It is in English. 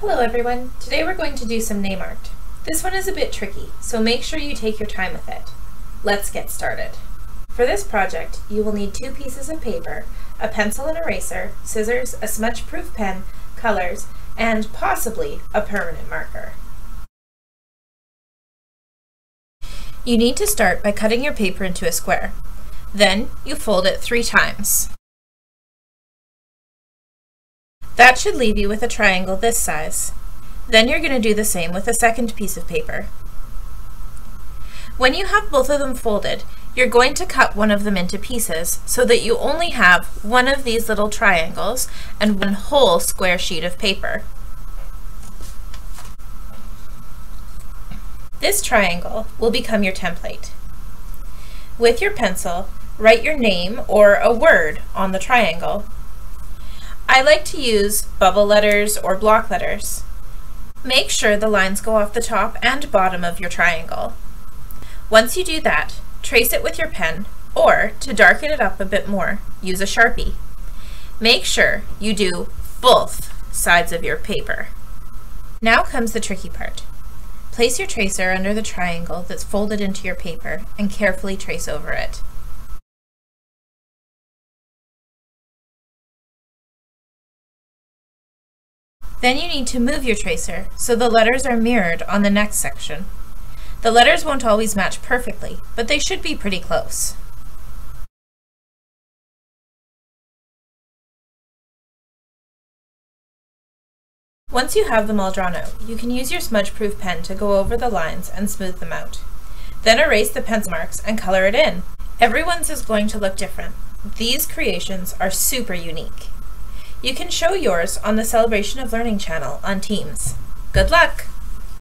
Hello everyone, today we're going to do some name art. This one is a bit tricky, so make sure you take your time with it. Let's get started. For this project, you will need two pieces of paper, a pencil and eraser, scissors, a smudge-proof pen, colors, and possibly a permanent marker. You need to start by cutting your paper into a square. Then you fold it three times. That should leave you with a triangle this size. Then you're going to do the same with a second piece of paper. When you have both of them folded, you're going to cut one of them into pieces so that you only have one of these little triangles and one whole square sheet of paper. This triangle will become your template. With your pencil, write your name or a word on the triangle I like to use bubble letters or block letters. Make sure the lines go off the top and bottom of your triangle. Once you do that, trace it with your pen, or to darken it up a bit more, use a Sharpie. Make sure you do both sides of your paper. Now comes the tricky part. Place your tracer under the triangle that's folded into your paper and carefully trace over it. Then you need to move your tracer so the letters are mirrored on the next section. The letters won't always match perfectly, but they should be pretty close. Once you have them all drawn out, you can use your smudge-proof pen to go over the lines and smooth them out. Then erase the pencil marks and color it in. Everyone's is going to look different. These creations are super unique. You can show yours on the Celebration of Learning channel on Teams. Good luck!